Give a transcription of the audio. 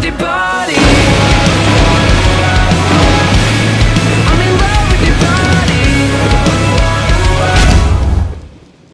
the bar